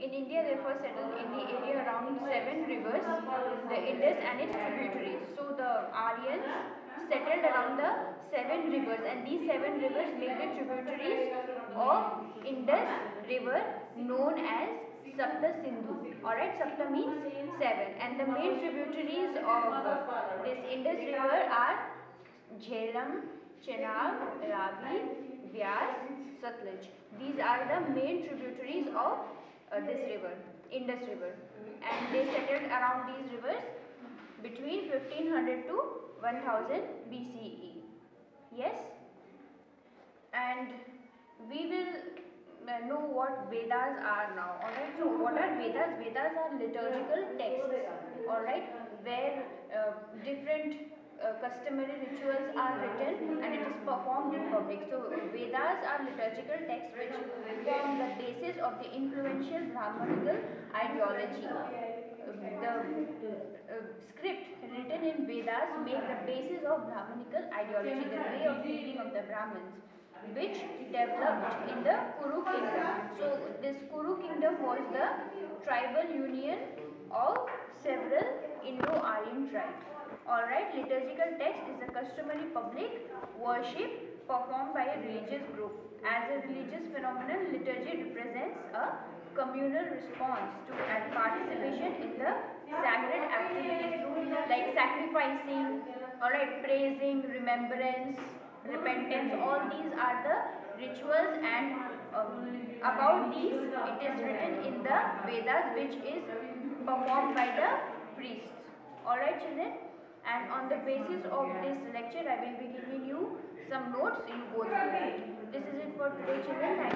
in India they first settled in the area around seven rivers, the Indus and its tributaries. So the Aryans settled around the seven rivers and these seven rivers make the tributaries of Indus river known as Sapta Sindhu. Alright, Sapta means seven and the main tributaries of this Indus river are Jhelum, Chenab, Ravi, Vyas, Satluj. These are the main tributaries of uh, this river, Indus river. And they settled around these rivers between 1500 to 1000 BCE. Yes? And we will uh, know what Vedas are now. Alright, so what are Vedas? Vedas are liturgical texts. Alright, where uh, different uh, customary rituals are written and it is performed in public. So Vedas are liturgical texts which form the basis of the influential Brahmanical ideology. Uh, the uh, script written in Vedas make the basis of Brahmanical ideology, the way of thinking of the Brahmins which developed in the Kuru kingdom. So this Kuru kingdom was the tribal union of several Indo-Aryan tribes. Alright, liturgical text is a customary public worship performed by a religious group. As a religious phenomenon, liturgy represents a communal response to and participation in the sacred activities like sacrificing, alright, praising, remembrance, repentance, all these are the rituals and um, about these it is written in the Vedas which is performed by the priests. Alright children? And on the basis of this lecture, I will be giving you some notes. You go through. This is it for today, children.